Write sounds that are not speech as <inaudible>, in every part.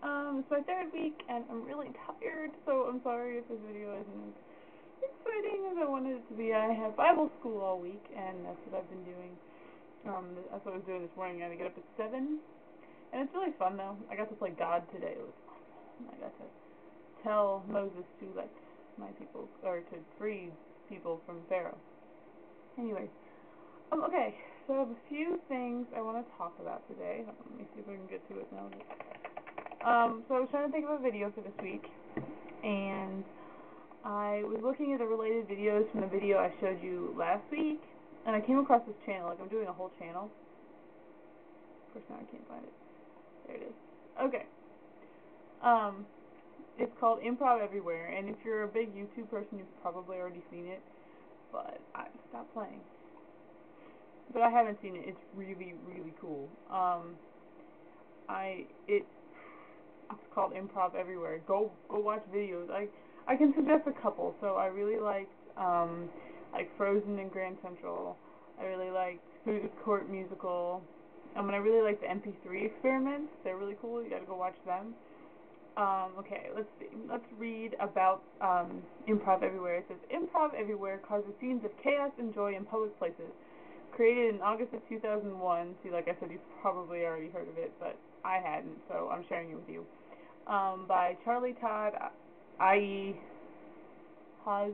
Um, it's my third week, and I'm really tired, so I'm sorry if this video isn't as exciting as I wanted it to be. I have Bible school all week, and that's what I've been doing. Um, that's what I was doing this morning. I had to get up at 7, and it's really fun, though. I got to play God today. It was awesome. I got to tell Moses to let my people, or to free people from Pharaoh. Anyway, um, okay, so I have a few things I want to talk about today. Let me see if I can get to it now. Um, so I was trying to think of a video for this week, and I was looking at the related videos from the video I showed you last week, and I came across this channel. Like I'm doing a whole channel. Of course now I can't find it. There it is. Okay. Um, it's called Improv Everywhere, and if you're a big YouTube person, you've probably already seen it. But I stopped playing. But I haven't seen it. It's really, really cool. Um, I it it's called Improv Everywhere. Go go watch videos. I I can suggest a couple. So I really liked um like Frozen and Grand Central. I really liked Food Court Musical. Um, and I really like the MP3 experiments. They're really cool. You gotta go watch them. Um, okay, let's see. Let's read about um, Improv Everywhere. It says, Improv Everywhere causes scenes of chaos and joy in public places. Created in August of 2001. See, like I said, you've probably already heard of it, but I hadn't, so I'm sharing it with you um, by Charlie Todd, i.e. Has,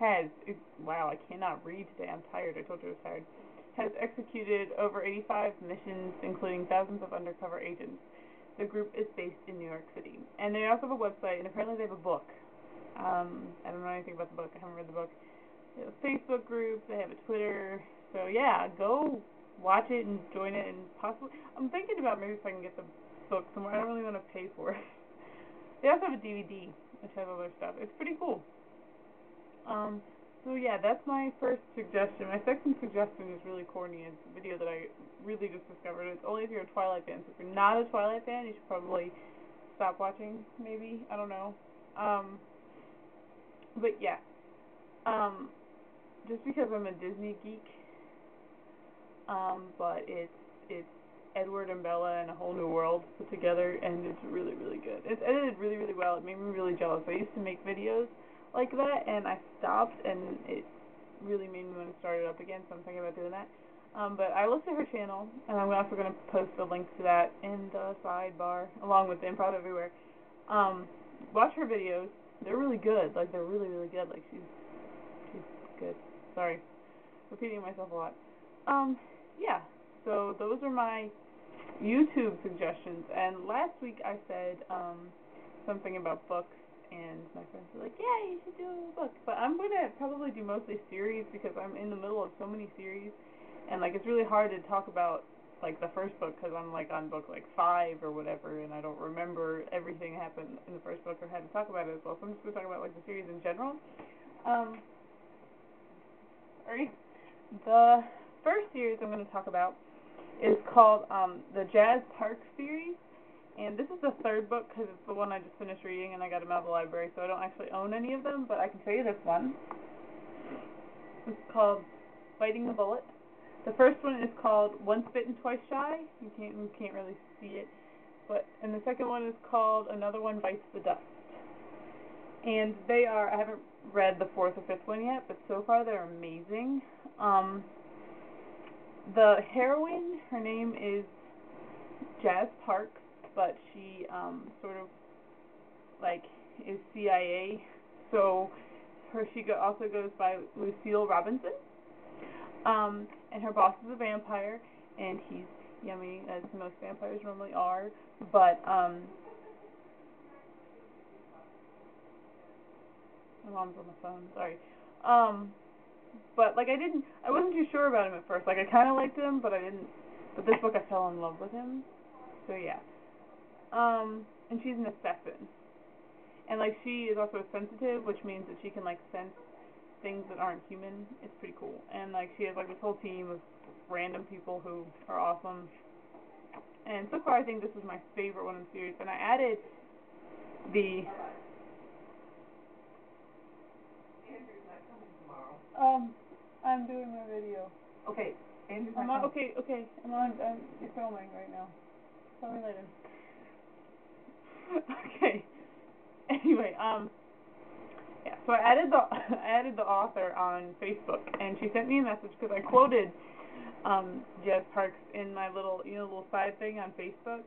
has, wow, I cannot read today, I'm tired, I told you I was tired, has executed over 85 missions, including thousands of undercover agents. The group is based in New York City. And they also have a website, and apparently they have a book. Um, I don't know anything about the book, I haven't read the book. They have a Facebook group, they have a Twitter, so yeah, go watch it and join it, and possibly, I'm thinking about maybe if I can get the book somewhere. I don't really want to pay for it. <laughs> they also have a DVD, which has other stuff. It's pretty cool. Um, so yeah, that's my first suggestion. My second suggestion is really corny. It's a video that I really just discovered. It's only if you're a Twilight fan. So if you're not a Twilight fan, you should probably stop watching. Maybe I don't know. Um, but yeah. Um, just because I'm a Disney geek. Um, but it's it's Edward and Bella and a whole new world put together, and it's really, really good. It's edited really, really well. It made me really jealous. I used to make videos like that, and I stopped, and it really made me want to start it up again, so I'm thinking about doing that. Um, but I looked at her channel, and I'm also going to post a link to that in the sidebar, along with the Improv Everywhere. Um, watch her videos. They're really good. Like, they're really, really good. Like, she's, she's good. Sorry. Repeating myself a lot. Um, yeah. So those are my YouTube suggestions. And last week I said um, something about books, and my friends were like, "Yeah, you should do a book." But I'm gonna probably do mostly series because I'm in the middle of so many series, and like it's really hard to talk about like the first book because I'm like on book like five or whatever, and I don't remember everything that happened in the first book or how to talk about it as well. So I'm just gonna talk about like the series in general. Um, sorry. The first series I'm gonna talk about is called um, the Jaz Park series. And this is the third book because it's the one I just finished reading and I got them out of the library, so I don't actually own any of them, but I can show you this one. It's called Biting the Bullet. The first one is called Once Bitten, Twice Shy. You can't, you can't really see it. but And the second one is called Another One Bites the Dust. And they are, I haven't read the fourth or fifth one yet, but so far they're amazing. Um, the heroine, her name is Jaz Parks, but she um, sort of like is CIA. So her she go, also goes by Lucille Robinson. Um, and her boss is a vampire, and he's yummy as most vampires normally are. But um, my mom's on the phone. Sorry. Um, but like I didn't, I wasn't too sure about him at first. Like I kind of liked him, but I didn't. But this book, I fell in love with him. So yeah. Um, and she's an assassin, and like she is also sensitive, which means that she can like sense things that aren't human. It's pretty cool. And like she has like this whole team of random people who are awesome. And so far, I think this is my favorite one in the series. And I added the Um, I'm doing my video. Okay, Andrew's I'm not on, okay, okay, I'm on, I'm, you're filming right now. Tell me later. <laughs> Okay. Anyway, um, yeah. So I added the <laughs> I added the author on Facebook, and she sent me a message because I quoted um Jaz Parks in my little you know little side thing on Facebook,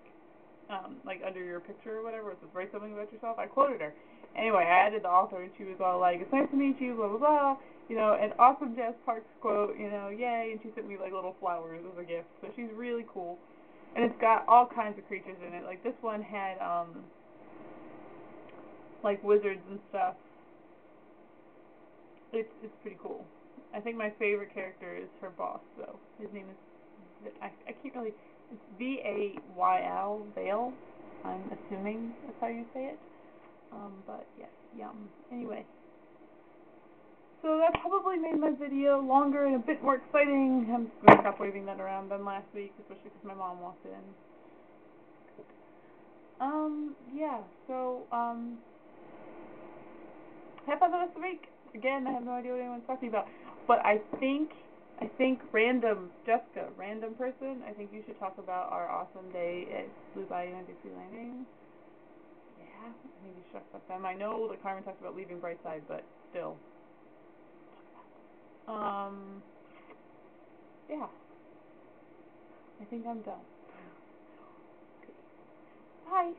um like under your picture or whatever. It says write something about yourself. I quoted her. Anyway, I added the author, and she was all like, "It's nice to meet you," blah blah blah. You know, an awesome Jaz Parks quote. You know, yay! And she sent me like little flowers as a gift. So she's really cool, and it's got all kinds of creatures in it. Like this one had um like wizards and stuff. It's it's pretty cool. I think my favorite character is her boss though. His name is I I can't really it's V A Y L Vayl. I'm assuming that's how you say it. Um, but yes, yum. Anyway. So that probably made my video longer and a bit more exciting. I'm gonna stop waving that around than last week, especially because my mom walked in. Um, yeah, so, um, have fun the rest of the week. Again, I have no idea what anyone's talking about. But I think, I think random, Jessica, random person, I think you should talk about our awesome day at Blue Bayou and Dixie Landing. Yeah, think you should talk about them. I know that Carmen talked about leaving Brightside, but still. Um, yeah. I think I'm done. Okay. Bye.